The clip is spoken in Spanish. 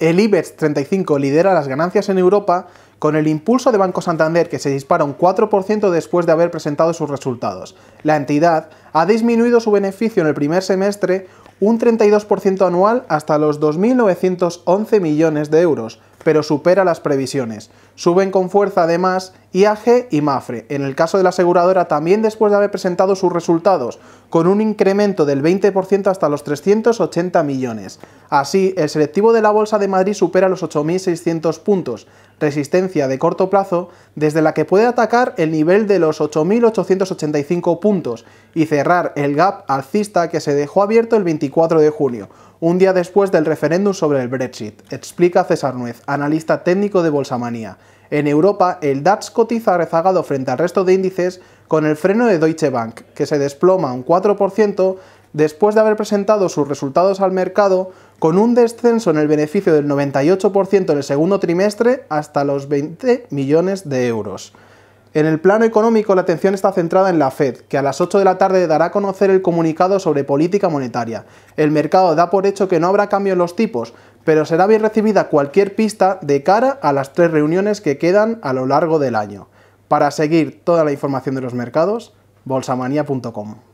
El IBEX 35 lidera las ganancias en Europa con el impulso de Banco Santander que se dispara un 4% después de haber presentado sus resultados. La entidad ha disminuido su beneficio en el primer semestre un 32% anual hasta los 2.911 millones de euros, pero supera las previsiones. Suben con fuerza además IAG y Mafre. En el caso de la aseguradora también después de haber presentado sus resultados, con un incremento del 20% hasta los 380 millones. Así, el selectivo de la Bolsa de Madrid supera los 8.600 puntos, resistencia de corto plazo desde la que puede atacar el nivel de los 8.885 puntos y cerrar el gap alcista que se dejó abierto el 24 de junio, un día después del referéndum sobre el Brexit, explica César Nuez, analista técnico de Bolsamanía. En Europa, el DAX cotiza rezagado frente al resto de índices con el freno de Deutsche Bank, que se desploma un 4% después de haber presentado sus resultados al mercado con un descenso en el beneficio del 98% en el segundo trimestre hasta los 20 millones de euros. En el plano económico, la atención está centrada en la Fed, que a las 8 de la tarde dará a conocer el comunicado sobre política monetaria. El mercado da por hecho que no habrá cambio en los tipos, pero será bien recibida cualquier pista de cara a las tres reuniones que quedan a lo largo del año. Para seguir toda la información de los mercados, bolsamanía.com.